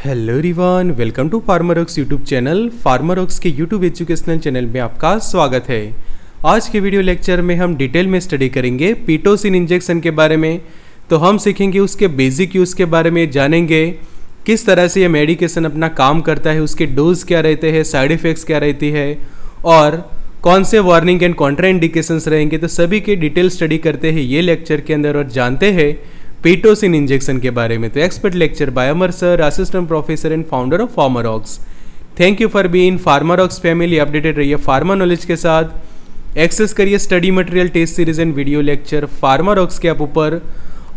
Hello रिवान welcome to Pharmarocks YouTube channel Pharmarocks के YouTube educational channel में आपका स्वागत है। आज के वीडियो लेक्चर में हम डिटेल में स्टडी करेंगे पीटोसिन इंजेक्शन के बारे में। तो हम सीखेंगे उसके बेसिक यूज़ के बारे में, जानेंगे किस तरह से ये मेडिकेशन अपना काम करता है, उसके डोज क्या रहते हैं साइड इफ़ेक्ट्स क्या रहती है, और कौन से वार्निंग एंड कॉन्ट्राइंडिकेशंस रहेंगे। तो सभी के डिटेल स्टडी करते हैं ये लेक्चर के अंदर और जानते हैं पीटोसिन इंजेक्शन के बारे में। तो expert lecture by Amar sir assistant professor and founder of Pharmarocks thank you for being Pharmarocks family updated रहिए फार्मा नॉलेज के साथ। एक्सेस करिए study material test series and video lecture Pharmarocks के आप ऊपर।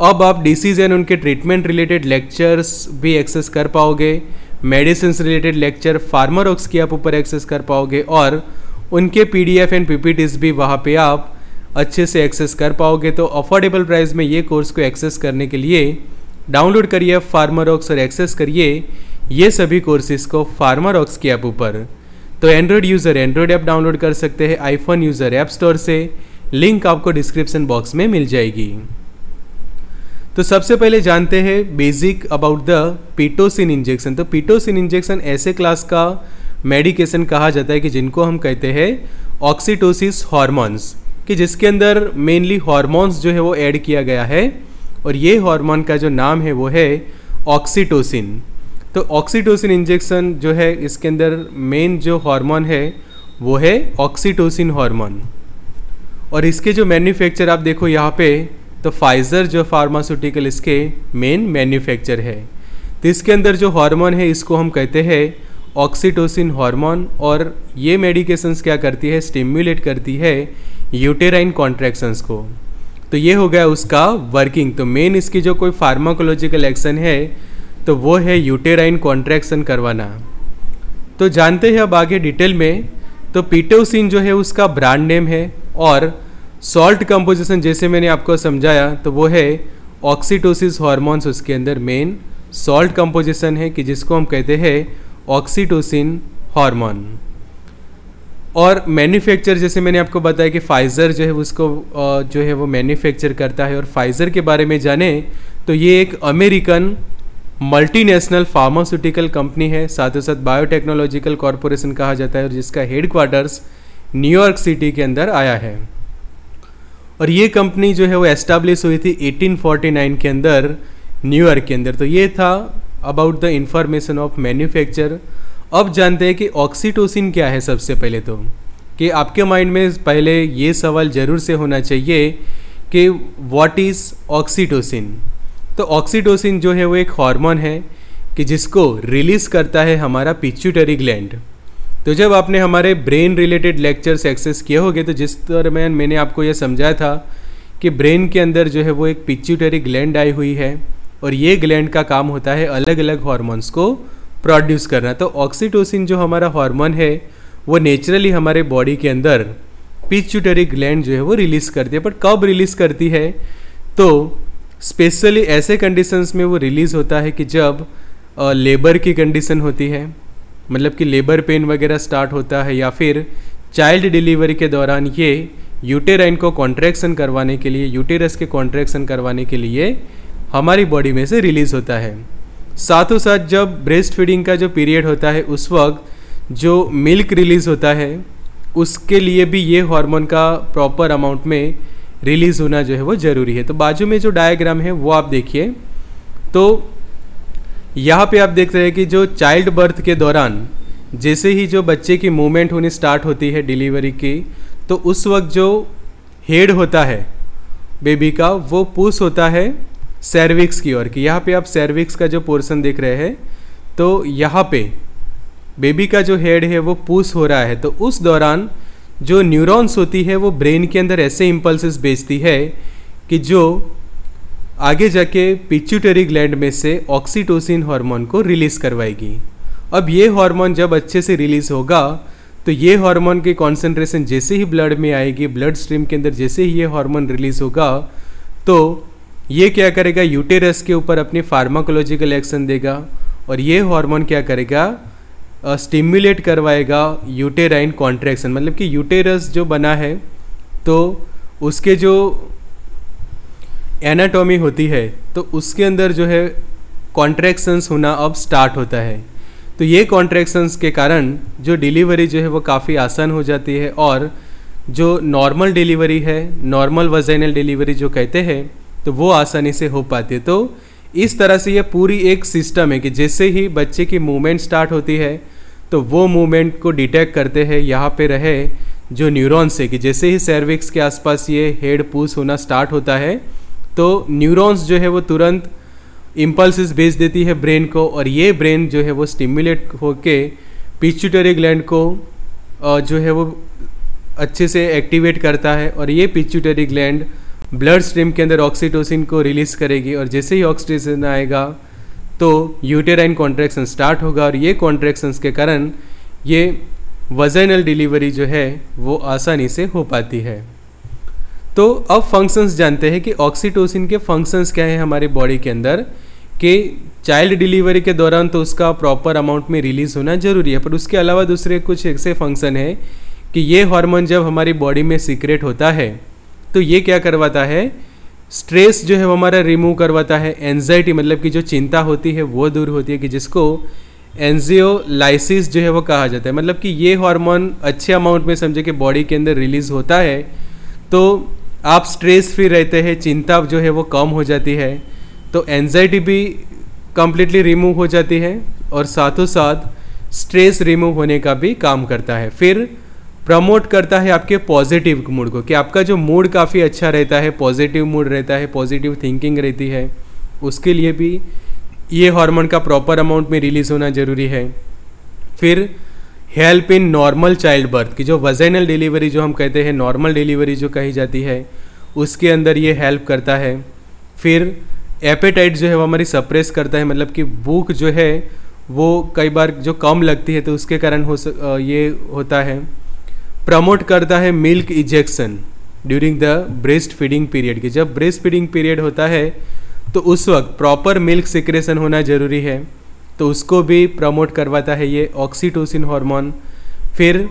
अब आप डिसीज एंड उनके ट्रीटमेंट रिलेटेड लेक्चर्स भी एक्सेस कर पाओगे। मेडिसिन रिलेटेड लेक्चर फार्मारॉक्स की आप ऊपर एक्सेस कर पाओगे और उनके पीडीएफ एंड पी भी वहाँ पे आप अच्छे से एक्सेस कर पाओगे तो अफोर्डेबल प्राइस में ये कोर्स को एक्सेस करने के लिए डाउनलोड करिए फार्मारॉक्स और एक्सेस करिए ये सभी कोर्सेज को फार्मारॉक्स की ऐप ऊपर। तो Android user Android app download कर सकते हैं आईफोन यूज़र ऐप स्टोर से। लिंक आपको डिस्क्रिप्शन बॉक्स में मिल जाएगी। तो सबसे पहले जानते हैं basic about the Pitocin injection तो पीटोसिन इंजेक्शन ऐसे क्लास का मेडिकेशन कहा जाता है कि जिनको हम कहते हैं ऑक्सीटोसिस हॉर्मोन्स कि जिसके अंदर मेनली हॉर्मोन्स जो है वो ऐड किया गया है, और ये हार्मोन का जो नाम है वो है ऑक्सीटोसिन तो ऑक्सीटोसिन इंजेक्शन जो है, इसके अंदर मेन जो हार्मोन है, वो है ऑक्सीटोसिन हार्मोन और इसके जो मैन्युफैक्चर आप देखो यहाँ पे तो फाइज़र जो फार्मास्यूटिकल इसके मेन मैन्युफैक्चर है. तो इसके अंदर जो हार्मोन है, इसको हम कहते हैं ऑक्सीटोसिन हार्मोन और ये मेडिकेशंस क्या करती है स्टिम्युलेट करती है यूटेराइन कॉन्ट्रैक्शंस को। तो ये हो गया उसका वर्किंग तो मेन इसकी जो कोई फार्माकोलॉजिकल एक्शन है तो वो है यूटेराइन कॉन्ट्रैक्शन करवाना। तो जानते हैं अब आगे डिटेल में तो पीटोसिन जो है उसका ब्रांड नेम है और सॉल्ट कंपोजिशन जैसे मैंने आपको समझाया तो वो है ऑक्सीटोसिस हार्मोन्स उसके अंदर मेन सॉल्ट कंपोजिशन है कि जिसको हम कहते हैं ऑक्सीटोसिन हार्मोन और मैन्युफैक्चर जैसे मैंने आपको बताया कि फाइज़र जो है उसको जो है वो मैन्युफैक्चर करता है और फाइज़र के बारे में जाने तो ये एक अमेरिकन मल्टीनेशनल फार्मास्यूटिकल कंपनी है, साथ ही साथ बायोटेक्नोलॉजिकल कॉरपोरेशन कहा जाता है और जिसका हेड क्वार्टर्स न्यूयॉर्क सिटी के अंदर आया है। और ये कंपनी जो है वो एस्टाब्लिश हुई थी 1849 के अंदर न्यूयॉर्क के अंदर। तो ये था about the information of manufacture अब जानते हैं कि ऑक्सीटोसिन क्या है सबसे पहले तो कि आपके माइंड में पहले ये सवाल ज़रूर से होना चाहिए कि व्हाट इज़ ऑक्सीटोसिन तो ऑक्सीटोसिन जो है वो एक हार्मोन है कि जिसको रिलीज़ करता है हमारा पिच्यूटरी ग्लैंड तो जब आपने हमारे ब्रेन रिलेटेड लेक्चर्स एक्सेस किए होंगे तो जिस दरम्यान मैंने आपको यह समझाया था कि ब्रेन के अंदर जो है वो एक पिच्यूटरी ग्लैंड आई हुई है और ये ग्लैंड का काम होता है अलग अलग हॉर्मोन्स को प्रोड्यूस करना तो ऑक्सीटोसिन जो हमारा हार्मोन है, वो नेचुरली हमारे बॉडी के अंदर पिच्यूटरी ग्लैंड जो है, वो रिलीज़ करती है। बट कब रिलीज़ करती है? तो स्पेशली ऐसे कंडीशंस में वो रिलीज़ होता है कि जब लेबर की कंडीशन होती है मतलब कि लेबर पेन वगैरह स्टार्ट होता है या फिर चाइल्ड डिलीवरी के दौरान ये यूटेराइन को कॉन्ट्रैक्शन करवाने के लिए यूटेरस के कॉन्ट्रैक्शन करवाने के लिए हमारी बॉडी में से रिलीज़ होता है। साथों साथ जब ब्रेस्ट फीडिंग का जो पीरियड होता है उस वक्त जो मिल्क रिलीज़ होता है, उसके लिए भी ये हार्मोन का प्रॉपर अमाउंट में रिलीज़ होना जो है वो ज़रूरी है। तो बाजू में जो डायग्राम है वो आप देखिए। तो यहाँ पे आप देख रहे हैं कि जो चाइल्ड बर्थ के दौरान जैसे ही जो बच्चे की मूवमेंट होनी स्टार्ट होती है डिलीवरी की तो उस वक्त जो हेड होता है बेबी का, वो पुश होता है। सर्विक्स की ओर, कि यहाँ पे आप सर्विक्स का जो पोर्शन देख रहे हैं तो यहाँ पे बेबी का जो हेड है, वो पुश हो रहा है तो उस दौरान जो न्यूरॉन्स होती है, वो ब्रेन के अंदर ऐसे इम्पल्सेस भेजती है कि जो आगे जाके पिच्यूटरी ग्लैंड में से ऑक्सीटोसिन हार्मोन को रिलीज़ करवाएगी। अब ये हार्मोन जब अच्छे से रिलीज़ होगा तो ये हार्मोन की कॉन्सेंट्रेशन जैसे ही ब्लड में आएगी ब्लड स्ट्रीम के अंदर जैसे ही ये हार्मोन रिलीज़ होगा तो ये क्या करेगा? यूटेरस के ऊपर अपनी फार्माकोलॉजिकल एक्शन देगा और ये हार्मोन क्या करेगा? स्टिमुलेट करवाएगा यूटेराइन कॉन्ट्रैक्शन मतलब कि यूटेरस जो बना है तो उसके जो एनाटॉमी होती है तो उसके अंदर जो है कॉन्ट्रैक्शंस होना अब स्टार्ट होता है। तो ये कॉन्ट्रैक्शंस के कारण जो डिलीवरी जो है वो काफ़ी आसान हो जाती है और जो नॉर्मल डिलीवरी है नॉर्मल वजाइनल डिलीवरी जो कहते हैं तो वो आसानी से हो पाती है। तो इस तरह से ये पूरी एक सिस्टम है कि जैसे ही बच्चे की मूवमेंट स्टार्ट होती है तो वो मूवमेंट को डिटेक्ट करते हैं, यहाँ पे रहे जो न्यूरॉन्स है कि जैसे ही सर्विक्स के आसपास ये हेड पूस होना स्टार्ट होता है तो न्यूरॉन्स जो है वो तुरंत इम्पल्सिस भेज देती है ब्रेन को और ये ब्रेन जो है वो स्टिमुलेट होके पिच्यूटरी ग्लैंड को जो है वो अच्छे से एक्टिवेट करता है और ये पिच्यूटरी ग्लैंड ब्लड स्ट्रीम के अंदर ऑक्सीटोसिन को रिलीज़ करेगी और जैसे ही ऑक्सीटोसिन आएगा तो यूटेराइन कॉन्ट्रैक्शन स्टार्ट होगा और ये कॉन्ट्रैक्शंस के कारण ये वजनल डिलीवरी जो है, वो आसानी से हो पाती है। तो अब फ़ंक्शंस जानते हैं कि ऑक्सीटोसिन के फ़ंक्शंस क्या है हमारी बॉडी के अंदर, कि चाइल्ड डिलीवरी के दौरान तो उसका प्रॉपर अमाउंट में रिलीज़ होना ज़रूरी है, पर उसके अलावा दूसरे कुछ ऐसे फ़ंक्शन है कि ये हार्मोन जब हमारी बॉडी में सीक्रेट होता है तो ये क्या करवाता है? स्ट्रेस जो है वो हमारा रिमूव करवाता है। एनजाइटी मतलब कि जो चिंता होती है, वो दूर होती है कि जिसको एनजियोलाइसिस जो है वो कहा जाता है। मतलब कि ये हार्मोन अच्छे अमाउंट में समझे कि बॉडी के अंदर रिलीज़ होता है तो आप स्ट्रेस फ्री रहते हैं, चिंता जो है वो कम हो जाती है तो एनजाइटी भी कम्प्लीटली रिमूव हो जाती है और साथों साथ स्ट्रेस रिमूव होने का भी काम करता है। फिर प्रमोट करता है आपके पॉजिटिव मूड को, कि आपका जो मूड काफ़ी अच्छा रहता है पॉजिटिव मूड रहता है पॉजिटिव थिंकिंग रहती है, उसके लिए भी ये हार्मोन का प्रॉपर अमाउंट में रिलीज़ होना ज़रूरी है। फिर help in normal child birth की जो वजनल डिलीवरी जो हम कहते हैं नॉर्मल डिलीवरी जो कही जाती है, उसके अंदर ये हेल्प करता है। फिर एपेटाइट जो है वो हमारी सप्रेस करता है मतलब कि भूख जो है, वो कई बार जो कम लगती है तो उसके कारण हो ये होता है। प्रमोट करता है milk ejection during the breast feeding period की। जब ब्रेस्ट फीडिंग पीरियड होता है तो उस वक्त प्रॉपर मिल्क सिक्रेशन होना ज़रूरी है। तो उसको भी प्रमोट करवाता है ये ऑक्सीटोसिन हार्मोन। फिर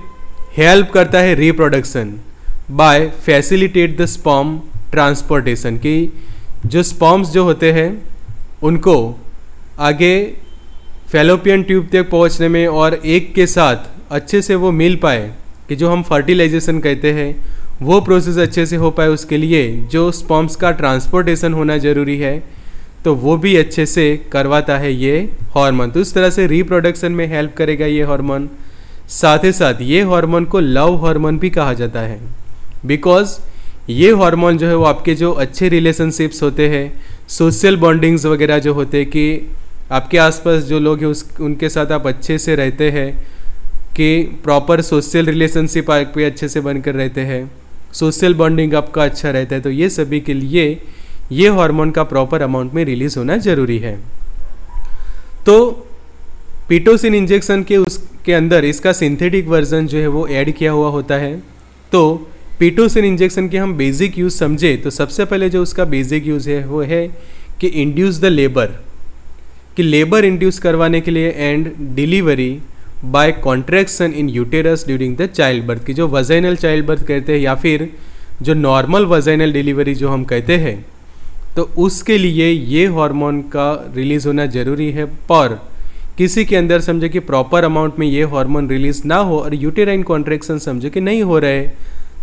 हेल्प करता है reproduction by facilitate the sperm transportation की जो स्पॉम्स जो होते हैं, उनको आगे फेलोपियन ट्यूब तक पहुँचने में और एक के साथ अच्छे से वो मिल पाए। कि जो हम फर्टिलाइजेशन कहते हैं, वो प्रोसेस अच्छे से हो पाए उसके लिए जो स्पॉम्स का ट्रांसपोर्टेशन होना ज़रूरी है तो वो भी अच्छे से करवाता है ये हार्मोन तो इस तरह से रिप्रोडक्शन में हेल्प करेगा ये हार्मोन साथ ही साथ ये हार्मोन को लव हार्मोन भी कहा जाता है। बिकॉज़ ये हार्मोन जो है वो आपके जो अच्छे रिलेशनशिप्स होते हैं सोशल बॉन्डिंग्स वगैरह जो होते हैं कि आपके आसपास जो लोग हैं उस, उनके साथ आप अच्छे से रहते हैं कि प्रॉपर सोशल रिलेशनशिप आपके अच्छे से बनकर रहते हैं। सोशल बॉन्डिंग आपका अच्छा रहता है तो ये सभी के लिए ये हार्मोन का प्रॉपर अमाउंट में रिलीज़ होना ज़रूरी है। तो पीटोसिन इंजेक्शन के उसके अंदर इसका सिंथेटिक वर्जन जो है वो ऐड किया हुआ होता है। तो पीटोसिन इंजेक्शन के हम बेसिक यूज़ समझे तो सबसे पहले जो उसका बेसिक यूज़ है, वो है कि इंड्यूस द लेबर कि लेबर इंड्यूस करवाने के लिए and delivery by contraction in uterus during the child birth की जो वजाइनल चाइल्ड बर्थ कहते हैं या फिर जो नॉर्मल वजाइनल डिलीवरी जो हम कहते हैं तो उसके लिए ये हार्मोन का रिलीज़ होना ज़रूरी है। पर किसी के अंदर समझे कि प्रॉपर अमाउंट में ये हार्मोन रिलीज़ ना हो और यूटेराइन कॉन्ट्रैक्शन समझे कि नहीं हो रहे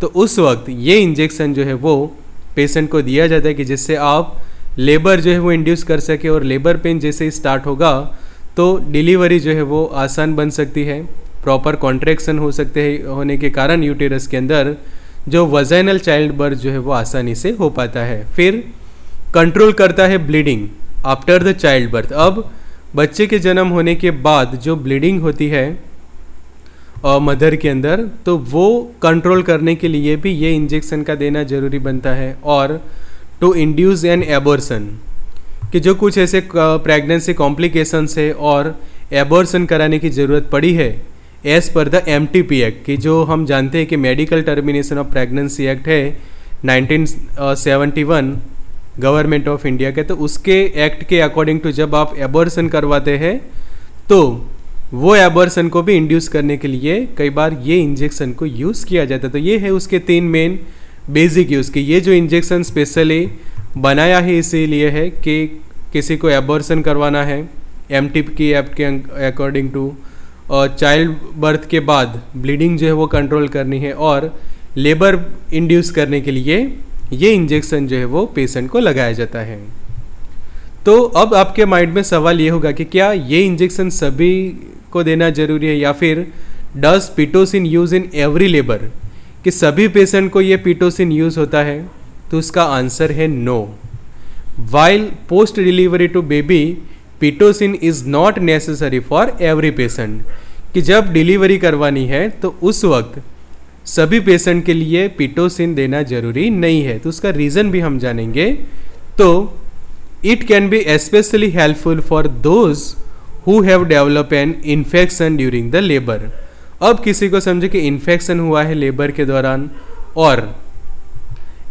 तो उस वक्त ये इंजेक्शन जो है वो पेशेंट को दिया जाता है कि जिससे आप लेबर जो है वो इंड्यूस कर सके और लेबर पेन जैसे ही स्टार्ट होगा तो डिलीवरी जो है वो आसान बन सकती है प्रॉपर कॉन्ट्रैक्शन हो सकते हैं, होने के कारण यूटेरस के अंदर जो वजाइनल चाइल्ड बर्थ जो है वो आसानी से हो पाता है। फिर कंट्रोल करता है bleeding after the child birth अब बच्चे के जन्म होने के बाद जो ब्लीडिंग होती है मदर के अंदर तो वो कंट्रोल करने के लिए भी ये इंजेक्शन का देना ज़रूरी बनता है और टू इंड्यूस एन एबोर्सन कि जो कुछ ऐसे प्रेगनेंसी कॉम्प्लिकेशंस है और एबॉर्सन कराने की ज़रूरत पड़ी है as per the M T P act की जो हम जानते हैं कि medical termination of pregnancy act है 1971 गवर्नमेंट ऑफ़ इंडिया के तो उसके एक्ट के अकॉर्डिंग टू जब आप एबॉर्सन करवाते हैं तो वो एबॉर्सन को भी इंड्यूस करने के लिए कई बार ये इंजेक्शन को यूज़ किया जाता है। तो ये है उसके तीन मेन बेसिक यूज़ की। ये जो इंजेक्शन स्पेशली बनाया ही, इसीलिए है कि किसी को एबॉर्सन करवाना है एम टिप की ऐप के अकॉर्डिंग टू और चाइल्ड बर्थ के बाद ब्लीडिंग जो है वो कंट्रोल करनी है और लेबर इंड्यूस करने के लिए ये इंजेक्शन जो है वो पेशेंट को लगाया जाता है। तो अब आपके माइंड में सवाल ये होगा कि क्या ये इंजेक्शन सभी को देना ज़रूरी है या फिर does Pitocin use in every labour कि सभी पेशेंट को ये पीटोसिन यूज़ होता है तो उसका आंसर है no while post delivery to baby Pitocin is not necessary for every patient कि जब डिलीवरी करवानी है तो उस वक्त सभी पेशेंट के लिए पिटोसिन देना ज़रूरी नहीं है। तो उसका रीज़न भी हम जानेंगे। तो it can be especially helpful for those who have develop an infection during the labour अब किसी को समझे कि इन्फेक्शन हुआ है लेबर के दौरान, और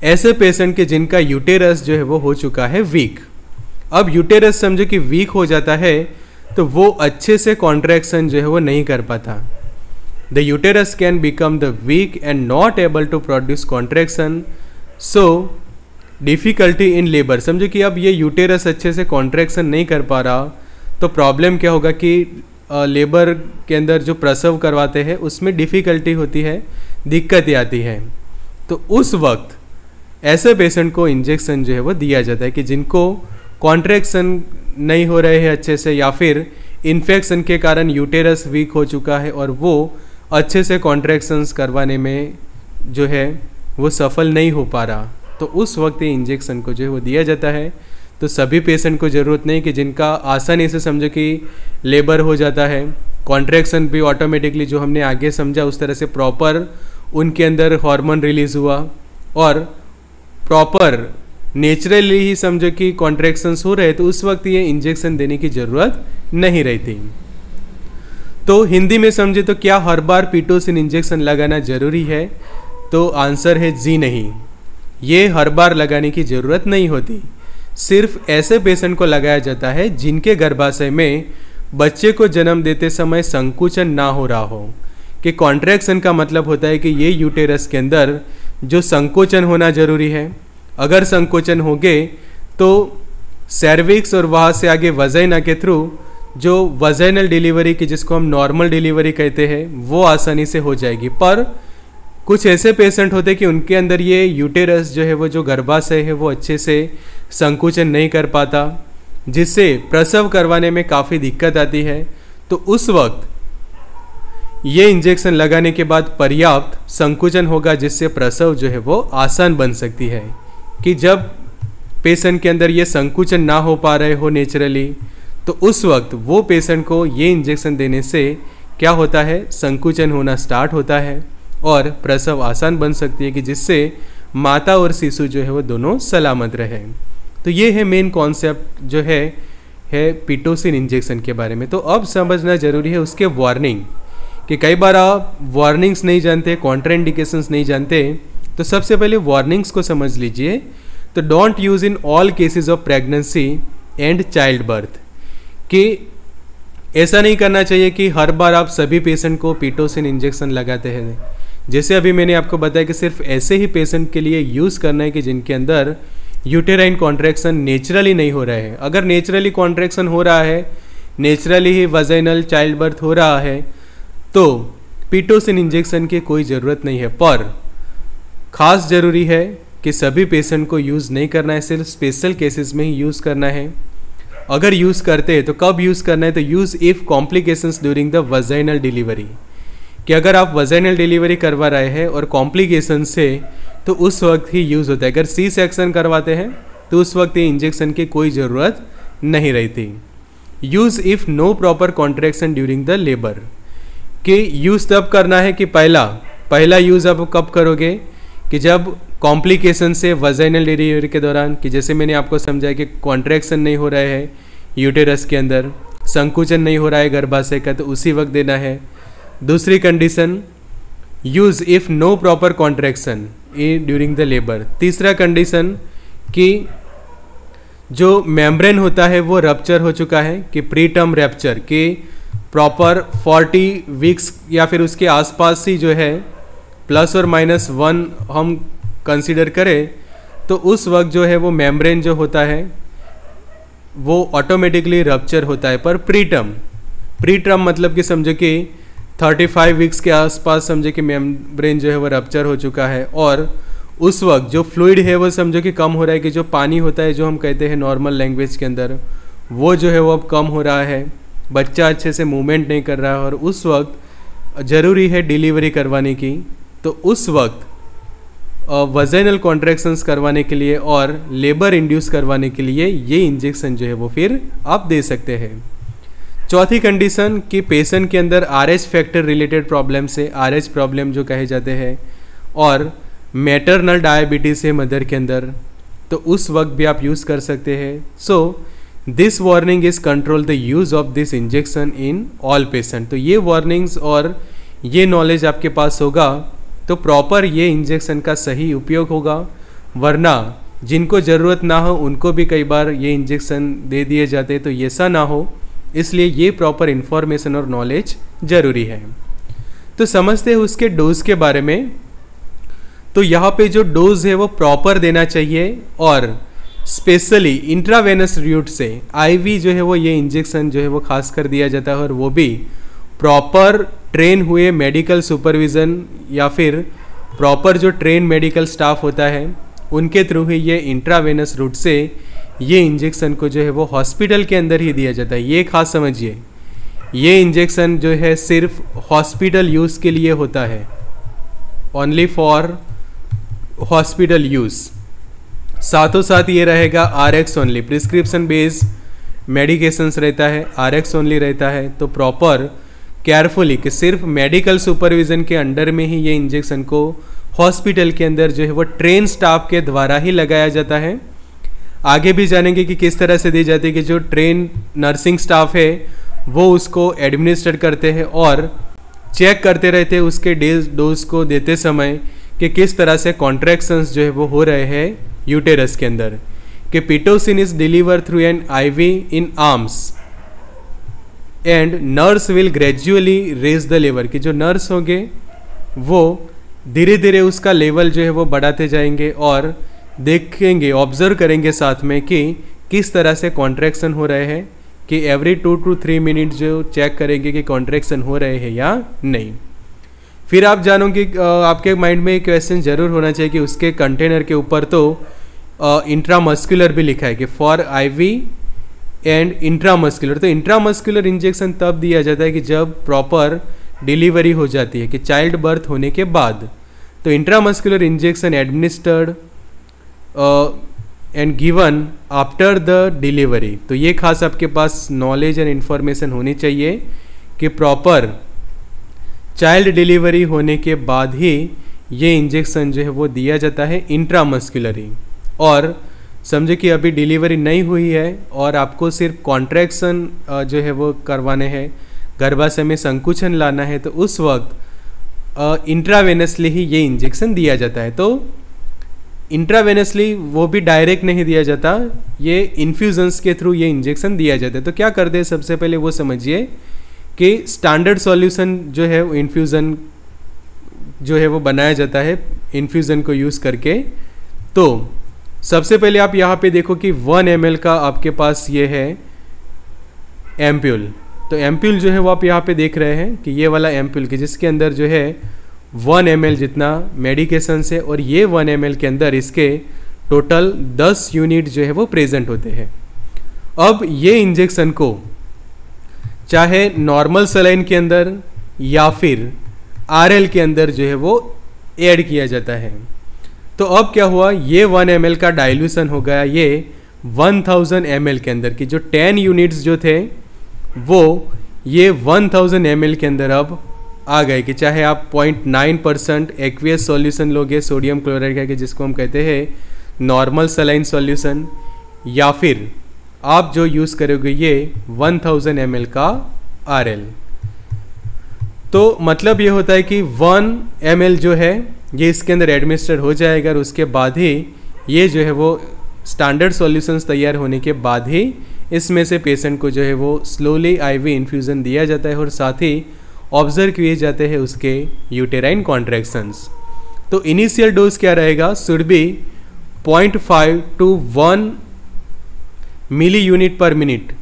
ऐसे पेशेंट के जिनका यूटेरस जो है वो हो चुका है वीक अब यूटेरस समझो कि वीक हो जाता है तो वो अच्छे से कॉन्ट्रैक्शन जो है वो नहीं कर पाता। The uterus can become the weak and not able to produce contraction so difficulty in labour समझो कि अब ये यूटेरस अच्छे से कॉन्ट्रैक्शन नहीं कर पा रहा तो प्रॉब्लम क्या होगा कि लेबर के अंदर जो प्रसव करवाते हैं, उसमें डिफ़िकल्टी होती है, दिक्कतें आती है। तो उस वक्त ऐसे पेशेंट को इंजेक्शन जो है, वो दिया जाता है कि जिनको कॉन्ट्रैक्शन नहीं हो रहे हैं अच्छे से, या फिर इन्फेक्शन के कारण यूटेरस वीक हो चुका है और वो अच्छे से कॉन्ट्रैक्शंस करवाने में जो है, वो सफल नहीं हो पा रहा। तो उस वक्त ये इंजेक्शन को जो है, वो दिया जाता है। तो सभी पेशेंट को ज़रूरत नहीं कि जिनका आसानी से समझो कि लेबर हो जाता है कॉन्ट्रैक्शन भी ऑटोमेटिकली जो हमने आगे समझा उस तरह से प्रॉपर उनके अंदर हार्मोन रिलीज़ हुआ और प्रॉपर नेचुरली ही समझो कि कॉन्ट्रैक्शंस हो रहे तो उस वक्त ये इंजेक्शन देने की ज़रूरत नहीं रहती। तो हिंदी में समझे तो क्या हर बार पीटोसिन इंजेक्शन लगाना ज़रूरी है? तो आंसर है जी नहीं। ये हर बार लगाने की ज़रूरत नहीं होती। सिर्फ़ ऐसे पेशेंट को लगाया जाता है जिनके गर्भाशय में बच्चे को जन्म देते समय संकुचन ना हो रहा हो। कि कॉन्ट्रैक्शन का मतलब होता है कि ये यूटेरस के अंदर जो संकोचन होना ज़रूरी है। अगर संकोचन हो गए तो सर्विक्स और वहाँ से आगे वजैना के थ्रू जो वजैनल डिलीवरी की जिसको हम नॉर्मल डिलीवरी कहते हैं, वो आसानी से हो जाएगी। पर कुछ ऐसे पेशेंट होते कि उनके अंदर ये यूटेरस जो है, वो जो गर्भाशय है, वो अच्छे से संकुचन नहीं कर पाता, जिससे प्रसव करवाने में काफ़ी दिक्कत आती है। तो उस वक्त ये इंजेक्शन लगाने के बाद पर्याप्त संकुचन होगा, जिससे प्रसव जो है, वो आसान बन सकती है। कि जब पेशेंट के अंदर ये संकुचन ना हो पा रहे हो नेचुरली तो उस वक्त वो पेशेंट को ये इंजेक्शन देने से क्या होता है? संकुचन होना स्टार्ट होता है। और प्रसव आसान बन सकती है कि जिससे माता और शिशु जो है वो दोनों सलामत रहे। तो ये है मेन कॉन्सेप्ट जो है है पिटोसिन इंजेक्शन के बारे में। तो अब समझना ज़रूरी है उसके वार्निंग कि कई बार आप वार्निंग्स नहीं जानते कॉन्ट्राइंडिकेशंस नहीं जानते तो सबसे पहले वार्निंग्स को समझ लीजिए। तो don't use in all cases of pregnancy and child birth कि ऐसा नहीं करना चाहिए कि हर बार आप सभी पेशेंट को पीटोसिन इंजेक्शन लगाते हैं। जैसे अभी मैंने आपको बताया कि सिर्फ़ ऐसे ही पेशेंट के लिए यूज़ करना है कि जिनके अंदर यूटेराइन कॉन्ट्रैक्शन नेचुरली नहीं हो रहा है। अगर नेचुरली कॉन्ट्रैक्शन हो रहा है नेचुरली ही वजाइनल चाइल्ड बर्थ हो रहा है तो पीटोसिन इंजेक्शन की कोई ज़रूरत नहीं है। पर खास ज़रूरी है कि सभी पेशेंट को यूज़ नहीं करना है, सिर्फ़ स्पेशल केसेस में ही यूज़ करना है। अगर यूज़ करते हैं तो कब यूज़ करना है? तो use if complications during the vaginal delivery कि अगर आप वजाइनल डिलीवरी करवा रहे हैं और कॉम्प्लिकेशन से तो उस वक्त ही यूज़ होता है। अगर सी सेक्शन करवाते हैं तो उस वक्त ये इंजेक्शन की कोई ज़रूरत नहीं रहती। Use if no proper contraction during the labour कि यूज़ तब करना है कि पहला पहला यूज़ आप कब करोगे? कि जब कॉम्प्लिकेशन से वजाइनल डिलीवरी के दौरान, कि जैसे मैंने आपको समझाया कि कॉन्ट्रैक्शन नहीं हो रहे हैं यूटेरस के अंदर, संकुचन नहीं हो रहा है गर्भाशय का तो उसी वक्त देना है। दूसरी condition use if no proper contraction during the labour तीसरा कंडीशन कि जो मेम्ब्रेन होता है, वो रप्चर हो चुका है, कि प्री टर्म रैप्चर के प्रॉपर 40 वीक्स या फिर उसके आसपास ही जो है प्लस और माइनस वन हम कंसीडर करें तो उस वक्त जो है, वो मेम्ब्रेन जो होता है, वो ऑटोमेटिकली रप्चर होता है पर प्री टर्म प्री टर्म मतलब कि समझो कि 35 वीक्स के आसपास समझो कि मेम्ब्रेन जो है वो रप्चर हो चुका है और उस वक्त जो फ्लूड है वो समझो कि कम हो रहा है कि जो पानी होता है जो हम कहते हैं नॉर्मल लैंग्वेज के अंदर, वो जो है वो अब कम हो रहा है। बच्चा अच्छे से मूवमेंट नहीं कर रहा है और उस वक्त ज़रूरी है डिलीवरी करवाने की। तो उस वक्त वजनल कॉन्ट्रैक्शंस करवाने के लिए और लेबर इंड्यूस करवाने के लिए ये इंजेक्शन जो है वो फिर आप दे सकते हैं। चौथी कंडीशन कि पेशेंट के अंदर R H factor related problem से आर एच प्रॉब्लम जो कहे जाते हैं और मैटरनल डायबिटीज़ है मदर के अंदर तो उस वक्त भी आप यूज़ कर सकते हैं। So this warning is control the use of this injection in all patient तो ये वार्निंग्स और ये नॉलेज आपके पास होगा तो प्रॉपर ये इंजेक्शन का सही उपयोग होगा, वरना जिनको ज़रूरत ना हो, उनको भी कई बार ये इंजेक्शन दे दिए जाते तो ऐसा ना हो। इसलिए ये प्रॉपर इन्फॉर्मेशन और नॉलेज ज़रूरी है। तो समझते हैं उसके डोज के बारे में। तो यहाँ पे जो डोज है वो प्रॉपर देना चाहिए और स्पेशली इंट्रावेनस रूट से आईवी जो है वो ये इंजेक्शन जो है वो खास कर दिया जाता है और वो भी प्रॉपर ट्रेन हुए मेडिकल सुपरविज़न या फिर प्रॉपर जो ट्रेन मेडिकल स्टाफ होता है, उनके थ्रू ही ये इंट्रावेनस रूट से ये इंजेक्शन को जो है वो हॉस्पिटल के अंदर ही दिया जाता है। ये खास समझिए। ये इंजेक्शन जो है सिर्फ़ हॉस्पिटल यूज़ के लिए होता है। ओनली फॉर हॉस्पिटल यूज़ साथों साथ ये रहेगा R X only prescription based medications रहता है। आर एक्स ओनली रहता है। तो प्रॉपर केयरफुली कि सिर्फ़ मेडिकल सुपरविज़न के अंडर में ही ये इंजेक्शन को हॉस्पिटल के अंदर जो है वो ट्रेन स्टाफ के द्वारा ही लगाया जाता है। आगे भी जानेंगे कि किस तरह से दी जाती है कि जो ट्रेन नर्सिंग स्टाफ है, वो उसको एडमिनिस्टर करते हैं और चेक करते रहते हैं उसके डेज़ डोज को देते समय कि किस तरह से कॉन्ट्रैक्शंस जो है वो हो रहे हैं यूटेरस के अंदर। कि Pitocin is deliver through an IV in arms and nurse will gradually raise the level कि जो नर्स होंगे, वो धीरे धीरे उसका लेवल जो है वो बढ़ाते जाएँगे और देखेंगे ऑब्ज़र्व करेंगे साथ में कि किस तरह से कॉन्ट्रैक्शन हो रहे हैं, कि every two two three minute जो चेक करेंगे कि कॉन्ट्रैक्शन हो रहे हैं या नहीं। फिर आप जानोगे आपके माइंड में क्वेश्चन ज़रूर होना चाहिए कि उसके कंटेनर के ऊपर तो इंट्रामस्कुलर भी लिखा है कि फॉर आईवी एंड इंट्रामस्कुलर तो इंट्रामस्कुलर इंजेक्शन तब दिया जाता है कि जब प्रॉपर डिलीवरी हो जाती है, कि चाइल्ड बर्थ होने के बाद। तो intramuscular injection administered and given after the delivery. तो ये खास आपके पास नॉलेज एंड इन्फॉर्मेशन होनी चाहिए कि प्रॉपर चाइल्ड डिलीवरी होने के बाद ही ये इंजेक्शन जो है वो दिया जाता है इंट्रामस्कुलरी और समझे कि अभी डिलीवरी नहीं हुई है और आपको सिर्फ़ कॉन्ट्रैक्शन जो है वो करवाने हैं गर्भाशय में संकुचन लाना है तो उस वक्त इंट्रावेनसली ही ये इंजेक्शन दिया जाता है। तो इंट्रावेनसली वो भी डायरेक्ट नहीं दिया जाता, ये इन्फ्यूजन्स के थ्रू ये इंजेक्शन दिया जाता है। तो क्या करते हैं सबसे पहले वो समझिए कि स्टैंडर्ड सॉल्यूशन जो है वो इन्फ्यूज़न जो है वो बनाया जाता है इन्फ्यूज़न को यूज़ करके। तो सबसे पहले आप यहाँ पे देखो कि वन एमएल का आपके पास ये है एम्प्यूल तो एम्प्यूल जो है वो आप यहाँ पे देख रहे हैं कि ये वाला एम्प्यूल कि जिसके अंदर जो है वन एम जितना मेडिकेशन से और ये वन एम के अंदर इसके टोटल दस यूनिट जो है वो प्रेजेंट होते हैं। अब ये इंजेक्शन को चाहे नॉर्मल सलाइन के अंदर या फिर आरएल के अंदर जो है वो ऐड किया जाता है। तो अब क्या हुआ? ये वन एम का डाइल्यूशन हो गया ये वन थाउज़ेंड के अंदर की। जो टेन यूनिट्स जो थे, वो ये वन थाउज़ेंड के अंदर अब आ गए कि चाहे आप point nine percent aqueous solution लोगे सोडियम क्लोराइड का, जिसको हम कहते हैं नॉर्मल सलाइन सॉल्यूशन या फिर आप जो यूज़ करोगे ये 1000 थाउज़ेंड का आरएल तो मतलब ये होता है कि 1 एम जो है, ये इसके अंदर एडमिनिस्टर हो जाएगा और उसके बाद ही ये जो है वो स्टैंडर्ड सॉल्यूशंस तैयार होने के बाद ही इसमें से पेशेंट को जो है वो स्लोली आईवी इन्फ्यूज़न दिया जाता है और साथ ही ऑब्ज़र्व किए जाते हैं उसके यूटेराइन कॉन्ट्रैक्शंस तो इनिशियल डोज क्या रहेगा? Should be point five to one milli unit per minute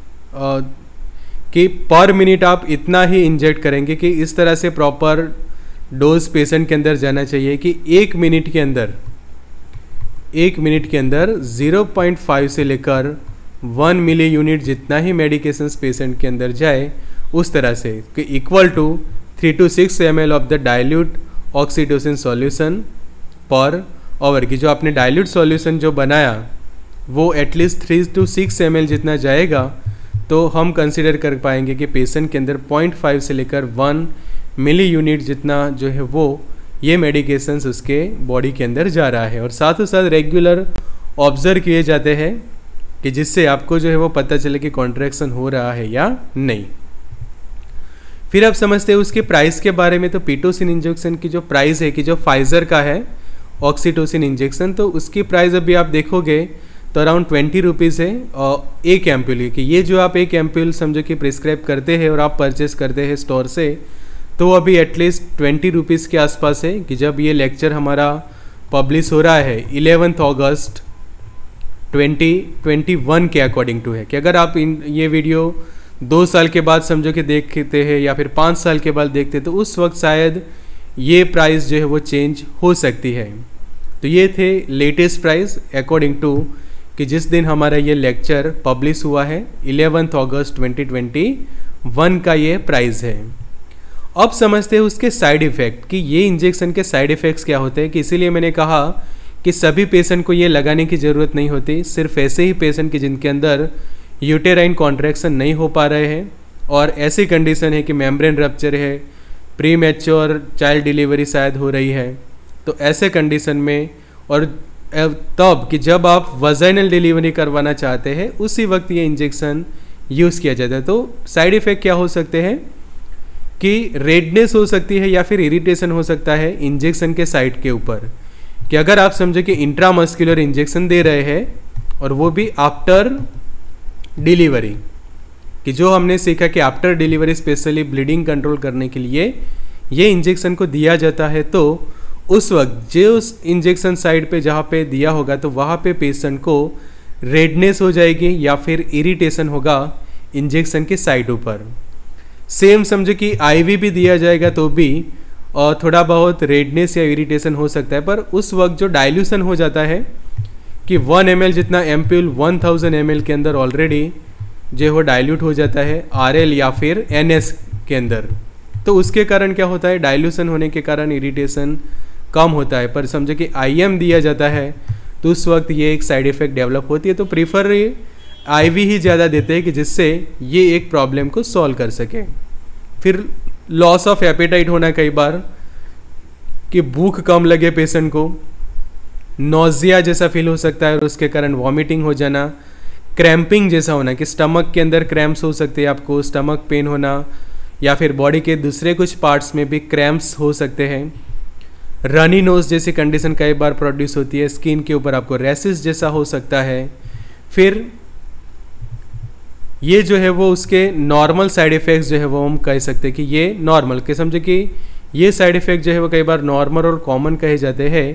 कि पर मिनट आप इतना ही इंजेक्ट करेंगे कि इस तरह से प्रॉपर डोज पेशेंट के अंदर जाना चाहिए कि एक मिनट के अंदर, एक मिनट के अंदर 0.5 से लेकर वन मिली यूनिट जितना ही मेडिकेशंस पेशेंट के अंदर जाए उस तरह से, कि equal to three to six M L of the dilute oxytocin solution per over की जो आपने डायल्यूट सॉल्यूशन जो बनाया, वो at least three to six M L जितना जाएगा तो हम कंसिडर कर पाएँगे कि पेशेंट के अंदर पॉइंट फाइव से लेकर वन मिली यूनिट जितना जो है वो ये मेडिकेशंस उसके बॉडी के अंदर जा रहा है। और साथ ही साथ रेगुलर ऑब्ज़र्व किए जाते हैं कि जिससे आपको जो है वो पता चले कि कॉन्ट्रैक्शन हो रहा है या नहीं। फिर आप समझते हैं उसके प्राइस के बारे में तो पीटोसिन इंजेक्शन की जो प्राइस है, कि जो फाइज़र का है ऑक्सीटोसिन इंजेक्शन तो उसकी प्राइस अभी आप देखोगे तो अराउंड ट्वेंटी रुपीज़ है, और एक एम्प्यूल की। ये जो आप एक एम्प्यूल समझो कि प्रिस्क्राइब करते हैं और आप परचेस करते हैं स्टोर से तो अभी एटलीस्ट ट्वेंटी रुपीज़ के आसपास है, कि जब ये लेक्चर हमारा पब्लिश हो रहा है इलेवेंथ ट्वेंटी वन के अकॉर्डिंग टू है। कि अगर आप इन, ये वीडियो दो साल के बाद समझो कि देखते हैं या फिर पाँच साल के बाद देखते तो उस वक्त शायद ये प्राइस जो है वो चेंज हो सकती है। तो ये थे लेटेस्ट प्राइस अकॉर्डिंग टू कि जिस दिन हमारा ये लेक्चर पब्लिश हुआ है इलेवेंथ अगस्त 2021 का ये प्राइस है। अब समझते हैं उसके साइड इफ़ेक्ट कि ये इंजेक्शन के साइड इफ़ेक्ट्स क्या होते हैं, कि इसीलिए मैंने कहा कि सभी पेशेंट को ये लगाने की ज़रूरत नहीं होती, सिर्फ़ ऐसे ही पेशेंट की जिनके अंदर यूटेराइन कॉन्ट्रैक्शन नहीं हो पा रहे हैं और ऐसी कंडीशन है कि मेम्ब्रेन रप्चर है प्री मैच्योर चाइल्ड डिलीवरी शायद हो रही है। तो ऐसे कंडीशन में और तब कि जब आप वजाइनल डिलीवरी करवाना चाहते हैं, उसी वक्त ये इंजेक्शन यूज़ किया जाता है। तो साइड इफ़ेक्ट क्या हो सकते हैं? कि रेडनेस हो सकती है या फिर इरिटेशन हो सकता है इंजेक्शन के साइड के ऊपर। कि अगर आप समझो कि इंट्रामस्कुलर इंजेक्शन दे रहे हैं और वो भी आफ्टर डिलीवरी, कि जो हमने सीखा कि after delivery specially bleeding control करने के लिए ये इंजेक्शन को दिया जाता है तो उस वक्त, जो उस इंजेक्शन साइड पे जहाँ पे दिया होगा तो वहाँ पे पेशेंट को रेडनेस हो जाएगी या फिर इरिटेशन होगा इंजेक्शन के साइड ऊपर। सेम समझो कि आईवी भी दिया जाएगा तो भी, और थोड़ा बहुत रेडनेस या इरिटेशन हो सकता है, पर उस वक्त जो डाइल्यूशन हो जाता है कि वन एम जितना एम्प्यूल वन थाउज़ेंड एम के अंदर ऑलरेडी जो वो डाइल्यूट हो जाता है RL या फिर NS के अंदर। तो उसके कारण क्या होता है? डाइल्यूशन होने के कारण इरिटेशन कम होता है। पर समझे कि IM दिया जाता है तो उस वक्त ये एक साइड इफ़ेक्ट डेवलप होती है। तो प्रीफर आई ही ज़्यादा देते हैं कि जिससे ये एक प्रॉब्लम को सॉल्व कर सके। फिर लॉस ऑफ़ एपेटाइट होना कई बार कि भूख कम लगे पेशेंट को नोजिया जैसा फील हो सकता है और उसके कारण वॉमिटिंग हो जाना क्रैम्पिंग जैसा होना, कि स्टमक के अंदर क्रैम्प्स हो सकते हैं आपको स्टमक पेन होना, या फिर बॉडी के दूसरे कुछ पार्ट्स में भी क्रैम्प्स हो सकते हैं। रनी नोज़ जैसी कंडीशन कई बार प्रोड्यूस होती है स्किन के ऊपर आपको रेसिस जैसा हो सकता है। फिर, ये जो है वो उसके नॉर्मल साइड इफ़ेक्ट्स जो है वो हम कह सकते हैं कि ये नॉर्मल के समझे कि ये साइड इफ़ेक्ट जो है वो कई बार नॉर्मल और कॉमन कहे जाते हैं।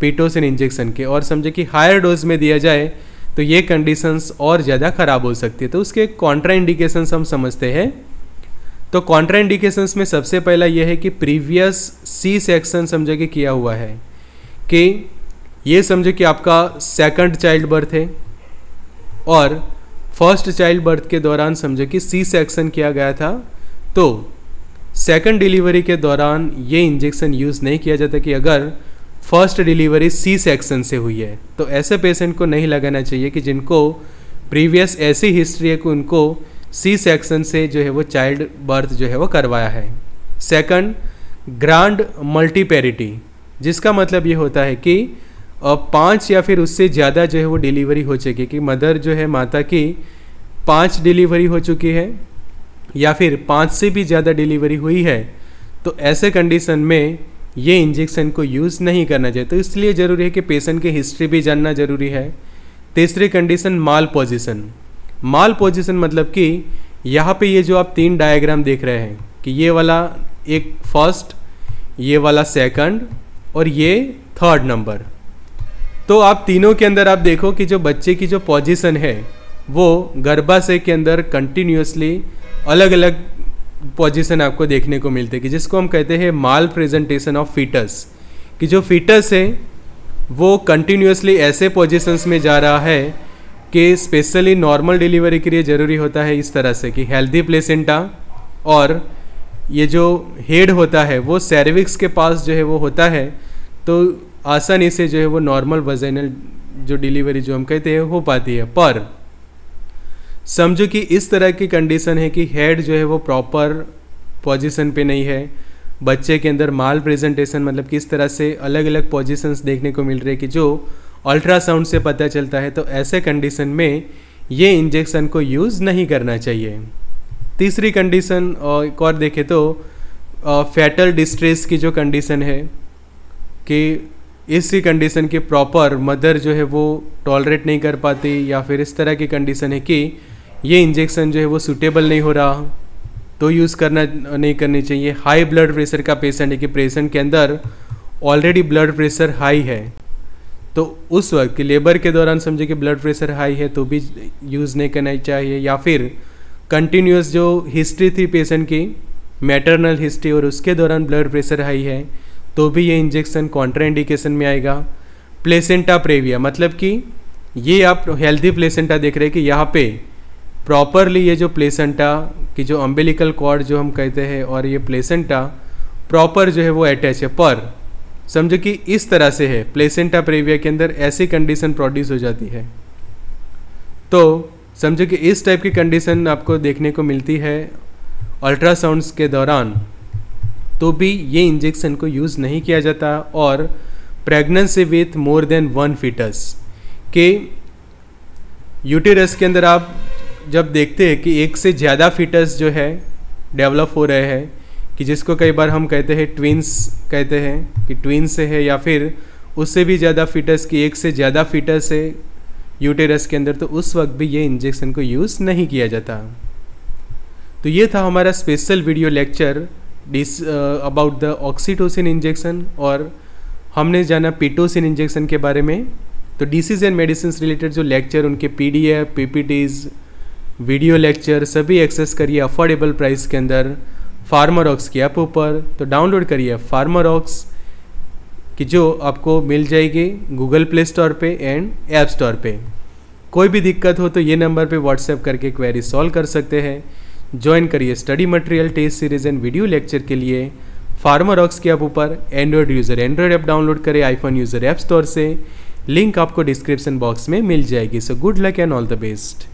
पीटोसिन इंजेक्शन के, और समझे कि हायर डोज में दिया जाए तो ये कंडीशंस और ज़्यादा ख़राब हो सकती है। तो उसके कॉन्ट्रा इंडिकेशंस हम समझते हैं। तो कॉन्ट्रा इंडिकेशंस में सबसे पहला यह है कि प्रीवियस सी सेक्शन समझे कि किया हुआ है, कि ये समझे कि आपका सेकंड चाइल्ड बर्थ है, और फ़र्स्ट चाइल्ड बर्थ के दौरान समझे कि सी सेक्शन किया गया था। तो सेकंड डिलीवरी के दौरान ये इंजेक्शन यूज़ नहीं किया जाता कि अगर फ़र्स्ट डिलीवरी सी सेक्शन से हुई है। तो ऐसे पेशेंट को नहीं लगाना चाहिए कि जिनको प्रीवियस ऐसी हिस्ट्री है कि उनको सी सेक्शन से जो है वो चाइल्ड बर्थ जो है वो करवाया है। सेकंड ग्रांड मल्टीपेरिटी जिसका मतलब ये होता है कि पाँच या फिर उससे ज़्यादा जो है वो डिलीवरी हो चुकी है कि मदर जो है माता की पाँच डिलीवरी हो चुकी है या फिर पाँच से भी ज़्यादा डिलीवरी हुई है। तो ऐसे कंडीशन में ये इंजेक्शन को यूज़ नहीं करना चाहिए। तो इसलिए ज़रूरी है कि पेशेंट की हिस्ट्री भी जानना ज़रूरी है। तीसरी condition malposition malposition मतलब कि यहाँ पे ये जो आप तीन डायग्राम देख रहे हैं कि ये वाला एक फ़र्स्ट ये वाला सेकंड और ये थर्ड नंबर तो आप तीनों के अंदर आप देखो कि जो बच्चे की जो पोजीशन है, वो गर्भाशय के अंदर कंटिन्यूसली अलग अलग पोजीशन आपको देखने को मिलते हैं कि जिसको हम कहते हैं माल प्रेजेंटेशन ऑफ़ फीटस कि जो फीटस है, वो कंटिन्यूसली ऐसे पोजीशंस में जा रहा है कि स्पेशली नॉर्मल डिलीवरी के लिए ज़रूरी होता है इस तरह से कि हेल्दी प्लेसेंटा और ये जो हेड होता है, वो सेरेविक्स के पास जो है वो होता है तो आसानी से जो है वो नॉर्मल वजाइनल जो डिलीवरी जो हम कहते हैं, हो पाती है। पर समझो कि इस तरह की कंडीशन है कि हेड जो है वो प्रॉपर पोजीशन पे नहीं है। बच्चे के अंदर माल प्रेजेंटेशन मतलब किस तरह से अलग अलग पोजीशंस देखने को मिल रहे हैं कि जो अल्ट्रासाउंड से पता चलता है तो ऐसे कंडीशन में ये इंजेक्शन को यूज़ नहीं करना चाहिए। तीसरी कंडीशन और एक और देखें तो फैटल डिस्ट्रेस की जो कंडीशन है कि इसी कंडीशन की प्रॉपर मदर जो है वो टॉलरेट नहीं कर पाती, या फिर इस तरह की कंडीशन है कि ये इंजेक्शन जो है वो सूटेबल नहीं हो रहा तो यूज़ करना, नहीं करनी चाहिए। हाई ब्लड प्रेशर का पेशेंट है कि पेशेंट के अंदर ऑलरेडी ब्लड प्रेशर हाई है। तो उस वक्त कि लेबर के दौरान समझे कि ब्लड प्रेशर हाई है तो भी यूज़ नहीं करना चाहिए, या फिर कंटिन्यूस जो हिस्ट्री थी पेशेंट की मैटरनल हिस्ट्री और उसके दौरान ब्लड प्रेशर हाई है तो भी ये इंजेक्शन कॉन्ट्राइंडिकेशन में आएगा। प्लेसेंटा प्रेविया मतलब कि ये आप हेल्दी प्लेसेंटा देख रहे हैं कि यहाँ पे प्रॉपरली ये जो प्लेसेंटा की जो अम्बेलिकल कॉर्ड जो हम कहते हैं और ये प्लेसेंटा प्रॉपर जो है वो अटैच है। पर समझो कि इस तरह से है प्लेसेंटा प्रेविया के अंदर ऐसी कंडीशन प्रोड्यूस हो जाती है। तो समझो कि इस टाइप की कंडीशन आपको देखने को मिलती है अल्ट्रासाउंड्स के दौरान। तो भी ये इंजेक्शन को यूज़ नहीं किया जाता और pregnancy with more than one foetus के यूटेरस के अंदर आप जब देखते हैं कि एक से ज़्यादा फीटस जो है डेवलप हो रहे हैं, कि जिसको कई बार हम कहते हैं ट्विंस कहते हैं, कि ट्विंस से है या फिर उससे भी ज़्यादा फीटस की एक से ज़्यादा फीटस है यूटेरस के अंदर तो उस वक्त भी ये इंजेक्शन को यूज़ नहीं किया जाता। तो ये था हमारा special video lecture this about the oxytocin injection और हमने जाना पीटोसिन इंजेक्शन के बारे में। तो डिसीज एंड मेडिसिन रिलेटेड जो लेक्चर उनके P D F PPTs video lecture सभी एक्सेस करिए अफोर्डेबल प्राइस के अंदर फार्मरॉक्स की ऐप ऊपर। तो डाउनलोड करिए फार्मरॉक्स कि जो आपको मिल जाएगी गूगल प्ले स्टोर पे एंड ऐप स्टोर पे। कोई भी दिक्कत हो तो ये नंबर पे व्हाट्सएप करके क्वेरी सॉल्व कर सकते हैं। ज्वाइन करिए study material test series and video lecture के लिए फार्मर ऑक्स के ऐप ऊपर। Android user Android app download करें आईफोन यूज़र ऐप स्टोर से। लिंक आपको डिस्क्रिप्शन बॉक्स में मिल जाएगी। So good luck and all the best